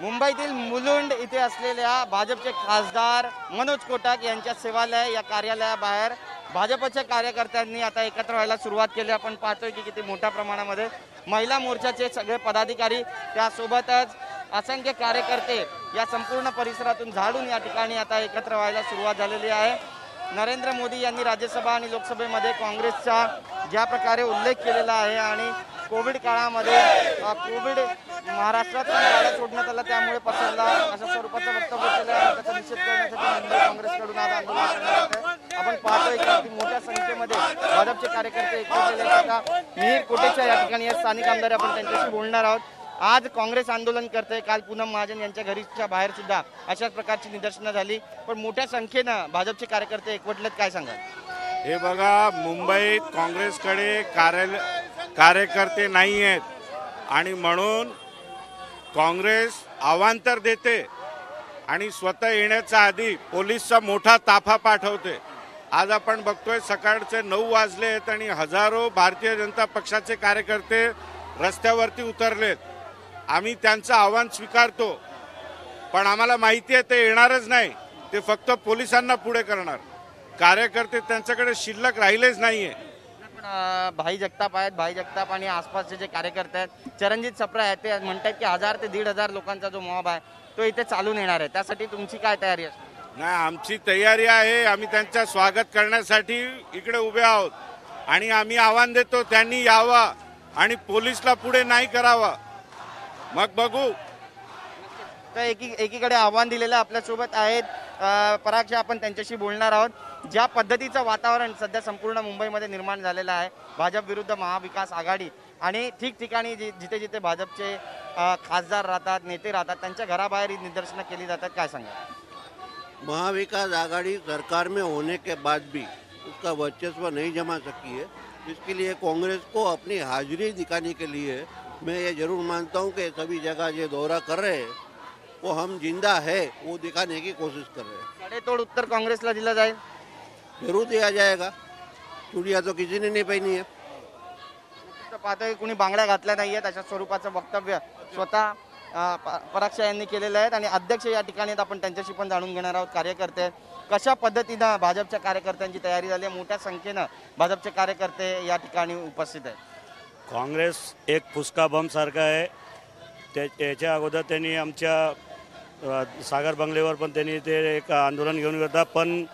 मुंबईतील मुलुंड इथे असलेल्या भाजपचे खासदार मनोज कोटक यांच्या सेवालय या कार्यालयाबाहेर भाजपच्या कार्यकर्त्यांनी आता एकत्र व्हायला सुरुवात केली. आपण पाहतोय की किती मोठ्या प्रमाणामध्ये महिला मोर्चाचे सगळे पदाधिकारी त्यासोबतच असंख्य कार्यकर्ते या संपूर्ण परिसरातून झाडून या ठिकाणी आता एकत्र व्हायला सुरुवात झालेली आहे. नरेंद्र मोदी यांनी राज्यसभा आणि लोकसभेमध्ये काँग्रेसचा ज्या प्रकारे उल्लेख केलेला आहे आणि कोविड काळामध्ये कोविड महाराष्ट्रात पण गाड्या सोडण्यात आला त्यामुळे पसरला. अशा स्वरूपाचं वक्तव्य केलं. आहे त्याचा निषेध करण्यासाठी मुंबई काँग्रेसकडून आज आंदोलन करण्यात आपण पाहतोय की मोठ्या संख्येमध्ये भाजपचे कार्यकर्ते एकत्र केले आता मिहीर कोटेच्या या ठिकाणी या स्थानिक आमदार आपण त्यांच्याशी बोलणार आहोत. आज काँग्रेस आंदोलन करते काल पूनम महाजन यांच्या घरीच्या बाहेर सुद्धा अशाच प्रकारची निदर्शनं झाली. पण मोठ्या संख्येनं भाजपचे कार्यकर्ते एकवटलेत. काय सांगाल? हे बघा मुंबईत काँग्रेसकडे कार्यालय कार्यकर्ते नाही आहेत आणि म्हणून काँग्रेस अवांतर देते आणि स्वतः येण्याच्या आधी पोलीसचा मोठा ताफा पाठवते. आज आपण बघतोय सकाळचे नऊ वाजले आहेत आणि हजारो भारतीय जनता पक्षाचे कार्यकर्ते रस्त्यावरती उतरलेत. आम्ही त्यांचं आव्हान स्वीकारतो पण आम्हाला माहिती आहे ते येणारच नाही. ते फक्त पोलिसांना पुढे करणार. कार्यकर्ते त्यांच्याकडे शिल्लक राहिलेच नाही आहे भाई जगताप आहेत. भाई जगताप आणि आसपासचे जे कार्यकर्ते आहेत चरणजित सप्रा आहेत ते म्हणतात की हजार ते दीड हजार लोकांचा जो मॉब आहे तो इथे चालून येणार आहे. त्यासाठी तुमची काय तयारी असते? नाही आमची तयारी आहे आम्ही त्यांचं स्वागत करण्यासाठी इकडे उभे आहोत. आणि आम्ही आव्हान देतो त्यांनी यावा आणि पोलीसला पुढे नाही करावा. मग बघू. तर एकी एकीकडे आव्हान दिलेलं आपल्यासोबत आहेत. परागशा आपण त्यांच्याशी बोलणार आहोत. ज्या पद्धतीचं वातावरण सध्या संपूर्ण मुंबईमध्ये निर्माण झालेलं आहे भाजप विरुद्ध महाविकास आघाडी आणि ठिकठिकाणी जि- जिथे जिथे भाजपचे खासदार राहतात नेते राहतात त्यांच्या घराबाहेर ही निदर्शनं केली जातात काय सांगा महाविकास आघाड़ी सरकार में होने के बाद भी उसका वर्चस्व नहीं जमा सकी है। इसके लिए कांग्रेस को अपनी हाजिरी दिखाने के लिए मैं ये जरूर मानता हूँ कि सभी जगह ये दौरा कर रहे हैं। वो हम जिंदा है वो दिखाने की कोशिश कर रहे हैं। सडेतोड उत्तर काँग्रेसला दिलं जाईल जरूर दिया जाएगा। चूड़िया तो किसी ने नहीं पहनी है। तर पाहतोय की कुणी बांगड्या घातल्या नाहीयेत अशा स्वरूपाचं वक्तव्य स्वतः अ, प- पराक्षा यांनी केलेलं आहे आणि अध्यक्ष या ठिकाणी आहेत. आपण त्यांच्याशी पण जाणून घेणार आहोत कार्यकर्ते. आहेत. कशा पद्धतीनं भाजपच्या कार्यकर्त्यांची तयारी झाली आहे? मोठ्या संख्येनं भाजपचे कार्यकर्ते या ठिकाणी उपस्थित आहेत. काँग्रेस एक फुसका बम सारखा आहे. त्या त्याच्या अगोदर त्यांनी आमच्या सागर बंगलेवर पण त्यांनी ते एक आंदोलन घेऊन करतात पण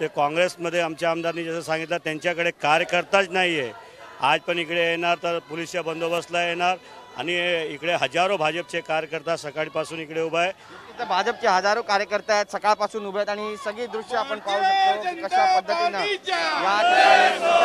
ते काँग्रेसमध्ये आमच्या आमदारांनी जसं सांगितलं त्यांच्याकडे कार्यकर्ताच नाही आहे आज पण इकडे येणार तर पोलीसच्या बंदोबस्तला येणार. आणि इकडे हजारो भाजपचे कार्यकर्ता सकाळपासून इकडे उभा आहे. तिथं भाजपचे हजारो कार्यकर्ते आहेत. सकाळपासून उभे आहेत आणि ही सगळी दृश्य आपण पाहू शकतो कशा पद्धतीनं या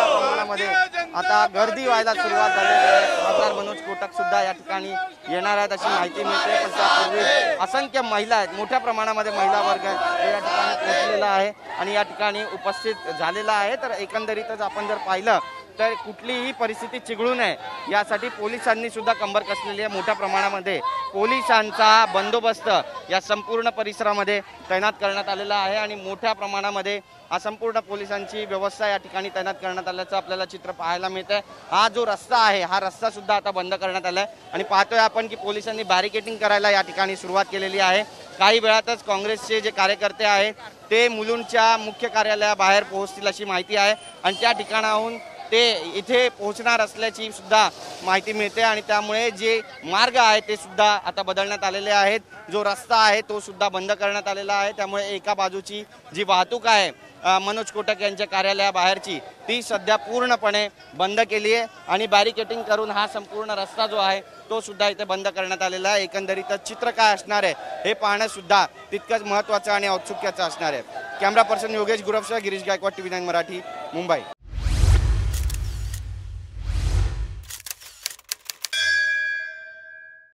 प्रमाणामध्ये आता गर्दी व्हायला सुरुवात झालेली आहे. खासदार मनोज कोटक सुद्धा या ठिकाणी येणार आहेत अशी माहिती मिळते. पण त्यापूर्वी असंख्य महिला आहेत. मोठ्या प्रमाणामध्ये महिला वर्ग या ठिकाणी पोहोचलेला आहे आणि या ठिकाणी उपस्थित झालेला आहे. तर एकंदरीतच आपण जर पाहिलं तर कुठलीही परिस्थिती चिघळू नये. यासाठी पोलिसांनी सुद्धा कंबर कसलेली आहे मोठ्या प्रमाणामध्ये पोलिसांचा बंदोबस्त या संपूर्ण परिसरामध्ये तैनात करण्यात आलेला आहे आणि मोठ्या प्रमाणामध्ये हा संपूर्ण पोलिसांची व्यवस्था या ठिकाणी तैनात करण्यात आल्याचं आपल्याला चित्र पाहायला मिळतंय. हा जो रस्ता आहे हा रस्ता सुद्धा आता बंद करण्यात आला आहे आणि पाहतोय आपण की पोलिसांनी बॅरिकेटिंग करायला या ठिकाणी सुरुवात केलेली आहे. काही वेळातच काँग्रेसचे जे कार्यकर्ते आहेत ते मुलुंडच्या मुख्य कार्यालयाबाहेर पोहोचतील अशी माहिती आहे. आणि त्या ठिकाणाहून ते इथे पोहोचणार असल्याची सुद्धा माहिती मिळते आणि त्यामुळे जे मार्ग आहे ते सुद्धा आता बदलण्यात आलेले आहेत. जो रस्ता आहे तो सुद्धा बंद करण्यात आलेला आहे. त्यामुळे एका बाजूची जी वाहतूक आहे मनोज कोटक यांच्या कार्यालयाबाहेरची ती सध्या पूर्णपणे बंद केली आहे आणि बॅरिकेटिंग करून हा संपूर्ण रस्ता जो आहे तो सुद्धा इथे बंद करण्यात आलेला आहे. एकंदरीतच चित्र काय असणार आहे हे पाहणं सुद्धा तितकंच महत्त्वाचं आणि औत्सुक्याचं असणार आहे. कॅमेरा पर्सन योगेश गुरवशाह गिरीश गायकवाड टीव्ही नाईन मराठी मुंबई.